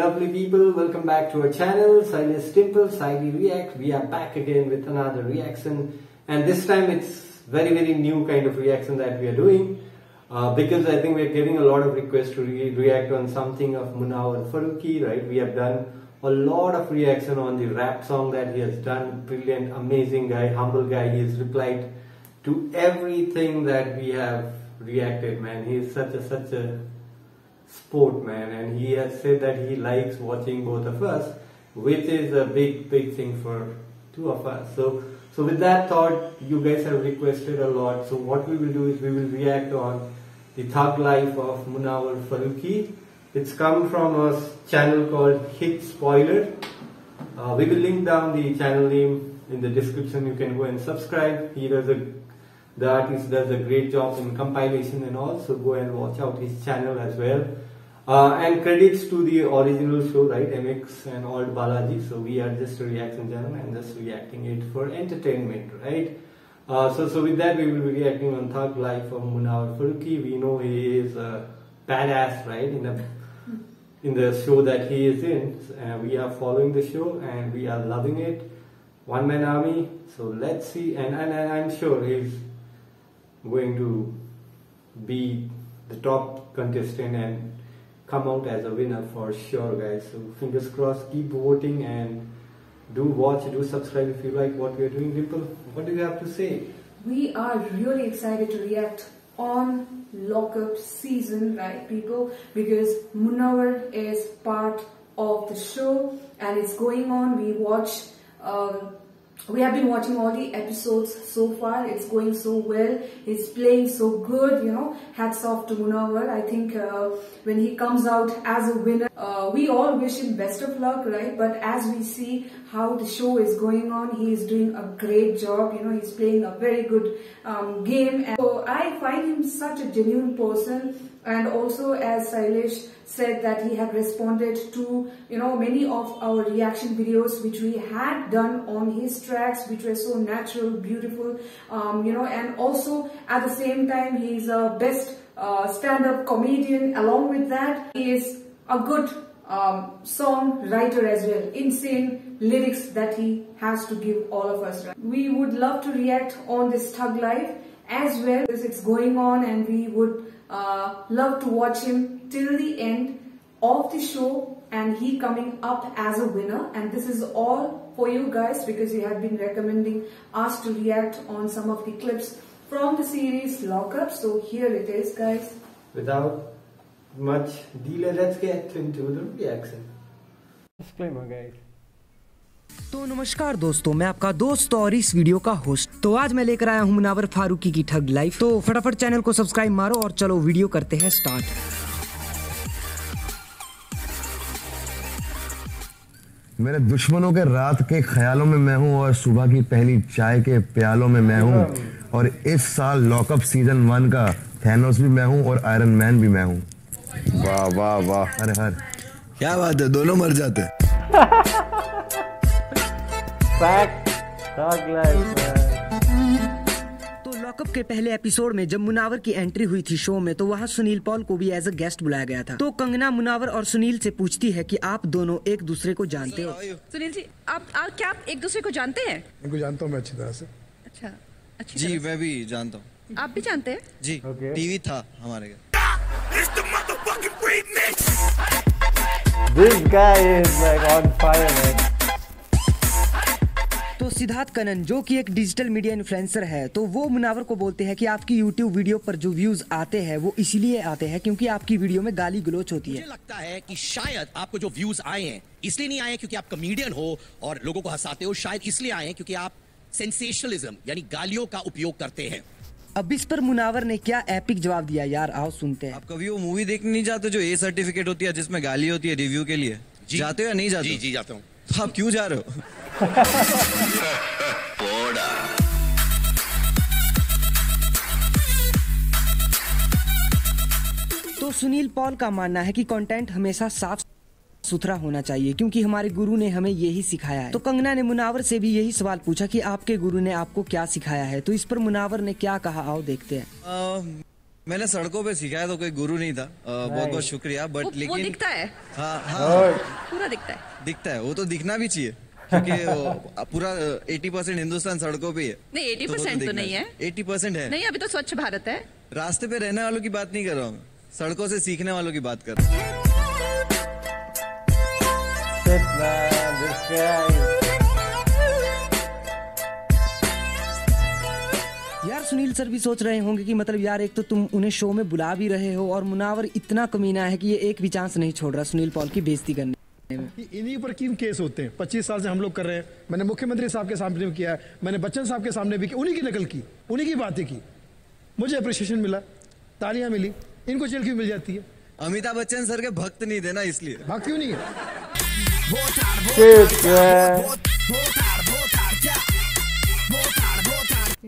Lovely people, welcome back to our channel, Sailesh Dimple, Saidi React. We are back again with another reaction and this time it's very very new kind of reaction that we are doing uh, because I think we are getting a lot of requests to re react on something of Munawar Faruqui, right? We have done a lot of reaction on the rap song that he has done, brilliant, amazing guy, humble guy. He has replied to everything that we have reacted, man. He is such a such a sport man and he has said that he likes watching both of us which is a big big thing for two of us. So so with that thought you guys have requested a lot. So what we will do is we will react on the thug life of munawar faruqui. It's come from a channel called hit spoiler. Uh, we will link down the channel name in the description. You can go and subscribe. He does a the artist does a great job in compilation and all, so go and watch out his channel as well. Uh, and credits to the original show, right, MX and ALTBalaji. So we are just a reaction channel and just reacting it for entertainment, right? Uh, so, so with that, we will be reacting on Thug Life of Munawar Faruqui. We know he is a badass, right, in the in the show that he is in. Uh, we are following the show and we are loving it. One man army. So let's see, and, and, and I'm sure he's going to be the top contestant and come out as a winner for sure guys. So fingers crossed keep voting and do watch do subscribe if you like what we are doing. Dimple what do you have to say? We are really excited to react on lockup season right people? Because munawar is part of the show and it's going on. We watch um, we have been watching all the episodes so far. It's going so well. He's playing so good you know. Hats off to munawar. I think uh, when he comes out as a winner uh, we all wish him best of luck right? But as we see how the show is going on he is doing a great job. You know he's playing a very good um, game. And so i find him such a genuine person. And also as Sailesh said that he had responded to you know many of our reaction videos which we had done on his tracks which were so natural beautiful um, you know. And also at the same time he's a best uh, stand-up comedian. Along with that he is a good um, song writer as well insane lyrics that he has to give all of us right? we would love to react on this Thug Life as well as it's going on and we would uh, love to watch him till the end of the show and he coming up as a winner. And this is all for you guys because you have been recommending us to react on some of the clips from the series Lockup so here it is guys. Without much delay let's get into the reaction disclaimer guys. तो नमस्कार दोस्तों मैं आपका दोस्त और इस video का host तो आज मैं लेकर आया हूँ मुनावर फारूकी की ठग लाइफ तो फटाफट चैनल को सब्सक्राइब मारो और चलो वीडियो करते हैं स्टार्ट मेरे दुश्मनों के रात के ख्यालों में मैं हूँ और सुबह की पहली चाय के प्यालों में मैं हूँ। और इस साल लॉकअप सीज़न वन का थैनोस भी मैं हूँ और आयरन मैन भी मैं हूँ। वाह वाह वाह। अरे हर। क्या बात है दोनों मर जाते तो लॉकअप के पहले एपिसोड में जब मुनावर की एंट्री हुई थी शो में तो वहाँ सुनील पॉल को भी एज अ गेस्ट बुलाया गया था। तो कंगना मुनावर और सुनील से पूछती है कि आप दोनों एक दूसरे को जानते हो। सुनील जी आप, आप क्या आप एक दूसरे को जानते हैं? इनको जानता हूँ मैं अच्छी तरह से। अच्छा अच्छी जी मैं भी जानता हूँ। आप भी जानते हैं? जी Okay. टीवी था हमारे घर। This guy is like on fire man. तो सिद्धार्थ कनन जो कि एक डिजिटल मीडिया इन्फ्लुएंसर है तो वो मुनावर को बोलते हैं कि आपकी यूट्यूब वीडियो पर जो व्यूज़ आते हैं वो इसीलिए आते हैं क्योंकि आपकी वीडियो में गाली गलोच होती है। मुझे लगता है कि शायद आपको जो व्यूज़ आए हैं इसलिए नहीं आए क्योंकि आप कमेडियन हो और लोगों को हंसाते हो शायद इसलिए आए हैं क्योंकि आप सेंसेशनलिज्म यानी गालियों का उपयोग करते हैं। अब इस पर मुनावर ने क्या एपिक जवाब दिया? यार आओ सुनते हैं। आप कभी वो मूवी देखने नहीं जाते जो ए सर्टिफिकेट होती है जिसमें गाली होती है रिव्यू के लिए? जी। जाते हो या नहीं जाते जी जी जाता हूँ। तो आप क्यों जा रहे हो? तो सुनील पॉल का मानना है कि कंटेंट हमेशा साफ़ सुथरा होना चाहिए क्योंकि हमारे गुरु ने हमें यही सिखाया है। तो कंगना ने मुनावर से भी यही सवाल पूछा कि आपके गुरु ने आपको क्या सिखाया है? तो इस पर मुनावर ने क्या कहा? आओ देखते हैं। मैंने सड़कों पे सीखा है तो कोई गुरु नहीं था। बहुत बहुत शुक्रिया वो, बट वो लेकिन दिखता है? हाँ हाँ। पूरा दिखता है? दिखता है वो तो दिखना भी चाहिए क्योंकि पूरा एटी परसेंट हिंदुस्तान सड़कों पे है नहीं 80% वो तो नहीं है। एटी परसेंट है। नहीं अभी तो स्वच्छ भारत है। रास्ते पे रहने वालों की बात नहीं कर रहा हूँ सड़कों से सीखने वालों की बात कर रहा हूँ। यार सुनील सर भी सोच रहे होंगे कि मतलब यार एक तो तुम उन्हें शो में बुला भी रहे हो और मुनावर इतना कमीना है कि ये एक भी चांस नहीं छोड़ रहा सुनील पॉल की बेइज्जती करने इन्हीं पर किन केस होते हैं? पच्चीस साल से हम लोग कर रहे हैं। मैंने मुख्यमंत्री साहब के सामने भी किया है। मैंने बच्चन साहब के सामने भी किया। उन्हीं की नकल की उन्हीं की बातें की। मुझे अप्रिशिएशन मिला तालियाँ मिली इनको जेल क्यों मिल जाती है? अमिताभ बच्चन सर के भक्त नहीं देना इसलिए। भक्त क्यों नहीं है? Shit, man.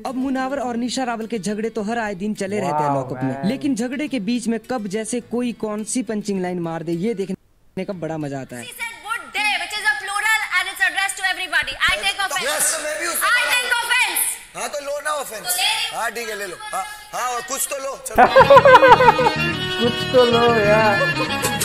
अब मुनावर और निशा रावल के झगड़े तो हर आए दिन चले रहते हैं लॉकअप में। लेकिन झगड़े के बीच में कब जैसे कोई कौन सी पंचिंग लाइन मार दे ये देखने का बड़ा मज़ा आता है. हाँ। तो लो ना ऑफेंस तो ले हाँ ठीक है ले लो। हाँ हाँ और कुछ तो लो चलो। कुछ तो लो यार।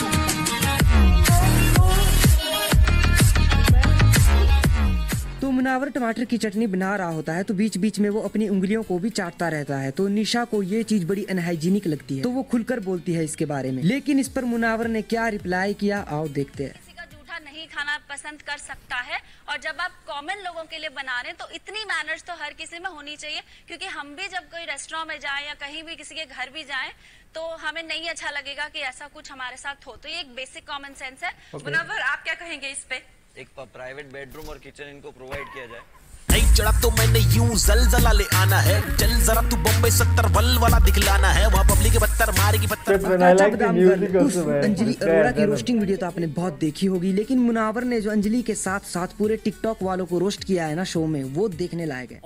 मुनावर टमाटर की चटनी बना रहा होता है तो बीच बीच में वो अपनी उंगलियों को भी चाटता रहता है। तो निशा को ये चीज़ बड़ी अनहाइजीनिक लगती है। तो वो खुलकर बोलती है इसके बारे में। लेकिन इस पर मुनावर ने क्या रिप्लाई किया आओ देखते हैं। किसी का जूठा नहीं खाना पसंद कर सकता है और जब आप कॉमन लोगों के लिए बना रहे हैं तो इतनी मैनर्स तो हर किसी में होनी चाहिए क्योंकि हम भी जब कोई रेस्टोरेंट में जाएँ या कहीं भी किसी के घर भी जाएँ तो हमें नहीं अच्छा लगेगा कि ऐसा कुछ हमारे साथ हो। तो ये एक बेसिक कॉमन सेंस है। मुनव्वर आप क्या कहेंगे इस पे? एक प्राइवेट बेडरूम और किचन इनको प्रोवाइड किया जाए। नहीं चढ़ा तो मैंने यूँ जलजला ले आना है। चल जरा तू बम्बई सत्तर वल वाला दिखलाना है। वहाँ पब्लिक बत्तर मारेगी पत्थर also, man. अंजलि अरोड़ा की रोस्टिंग वीडियो तो आपने बहुत देखी होगी लेकिन मुनावर ने जो अंजलि के साथ साथ पूरे टिकटॉक वालों को रोस्ट किया है ना शो में वो देखने लायक है.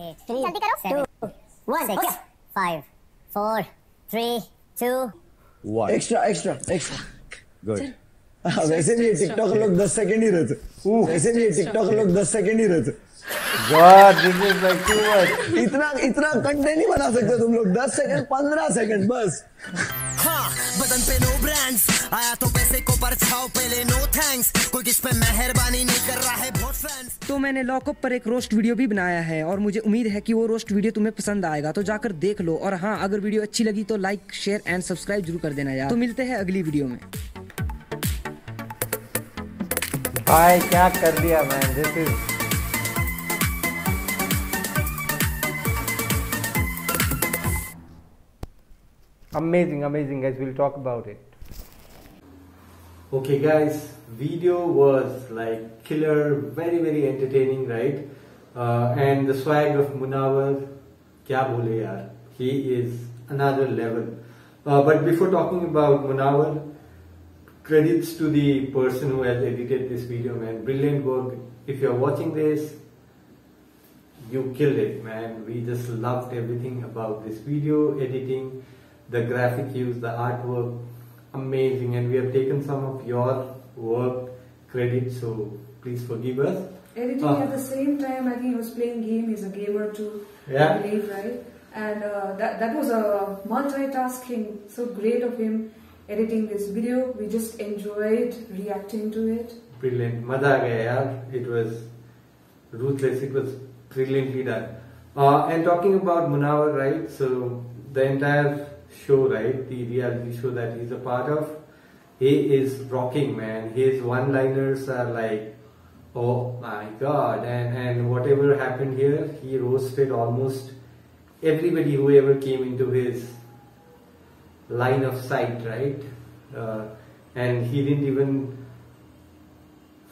एक्स्ट्रा एक्स्ट्रा एक्स्ट्रा गुड वैसे भी टिकटॉक लोग 10 सेकंड ही रहते। वैसे भी टिकटॉक लोग 10 सेकंड ही रहते। God, this is like too much. इतना इतना कंटेंट नहीं बना सकते तुम लोग। 10 सेकंड 15 सेकंड बस। हाँ बदन पे नो ब्रांड्स आया तो पैसे को परछाओ पहले नो थैंक्स कोई किस पे मेहरबानी नहीं कर रहा है बहुत फैंस तो मैंने लॉकअप पर एक रोस्ट वीडियो भी बनाया है और मुझे उम्मीद है कि वो रोस्ट वीडियो तुम्हें पसंद आएगा। तो जाकर देख लो और हाँ अगर वीडियो अच्छी लगी तो लाइक शेयर एंड सब्सक्राइब ज़रूर कर देना यार। तो मिलते हैं अगली वीडियो में। हाय क्या कर दिया मैं this is amazing amazing as will talk about it okay guys video was like killer very very entertaining right and the swag of Munawar क्या बोले यार he is another level but before talking about Munawar credits to the person who has edited this video man brilliant work if you're watching this you killed it man we just loved everything about this video editing the graphic use the artwork amazing and we have taken some of your work credit so please forgive us Editing Ah. at the same time, I think he was playing game. He's a gamer too, Yeah. I believe, right? And uh, that that was a multitasking. So great of him editing this video. We just enjoyed reacting to it. brilliant. maza gaya it was ruthless. It was brilliantly done. Uh, and talking about munawar right? So the entire show right? The reality show that he's a part of he is rocking man. His one liners are like oh my god. And and whatever happened here he roasted almost everybody who ever came into his line of sight right uh, and he didn't even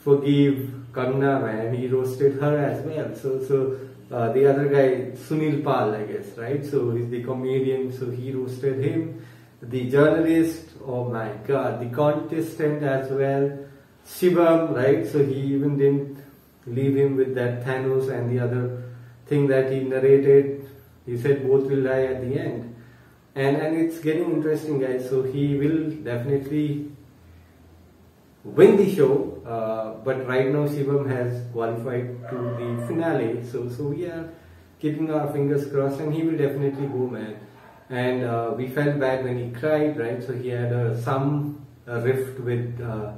forgive Kangna man, he roasted her as well. So so uh, the other guy Sunil Pal, I guess, right? So he's the comedian, so he roasted him. The journalist, oh my god, the contestant as well, Shivam, right? So he even didn't leave him with that Thanos and the other thing that he narrated. He said both will die at the end. And and it's getting interesting guys, so he will definitely win the show, uh, but right now Shivam has qualified to the finale, so so we are keeping our fingers crossed, and he will definitely go, man. and uh, we felt bad when he cried, right? So he had uh, some uh, rift with uh,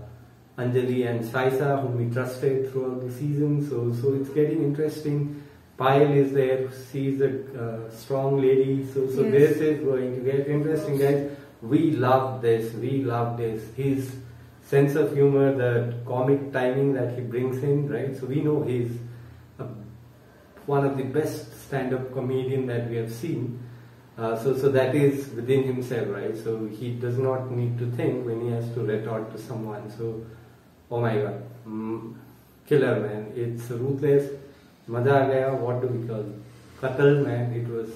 Anjali and Saisha, whom we trusted throughout the season. So, so it's getting interesting. Payal is there. She's a uh, strong lady. So, so Yes. this is going to get interesting, guys. We love this. We love this. His sense of humor, the comic timing that he brings in, right? So we know he's a, one of the best stand-up comedian that we have seen. Uh, so, so that is within himself, right? So he does not need to think when he has to retort to someone. So, oh my god, mm, killer man! It's ruthless. Gaya. What do we call? it? Qatal man. It was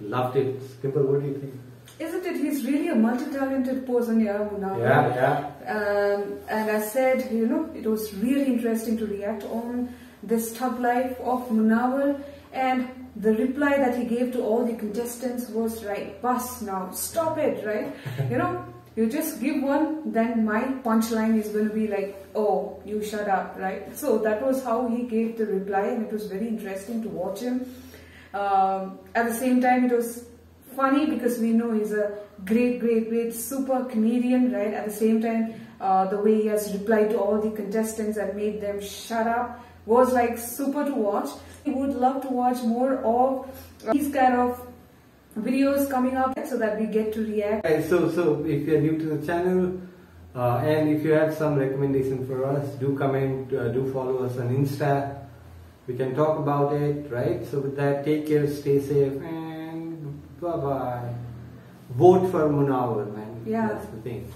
loved it. Simple. What do you think? Isn't it? He's really a multi-talented person, yeah, Munawar. Yeah, yeah. Um, and I said, you know, it was really interesting to react on this thug life of Munawar and the reply that he gave to all the contestants was right, bus now, stop it, right? you know, you just give one, then my punchline is going to be like, oh, you shut up, right? So that was how he gave the reply and it was very interesting to watch him. Um, at the same time, it was funny because we know he's a great, great, great super comedian, right? At the same time, uh, the way he has replied to all the contestants and made them shut up was like super to watch. We would love to watch more of these kind of videos coming up so that we get to react. So so if you're new to the channel uh, and if you have some recommendation for us, do comment, uh, do follow us on Insta. We can talk about it, right? So with that, take care, stay safe, and bye bye. Vote for Munawar, man. Yeah. That's the thing.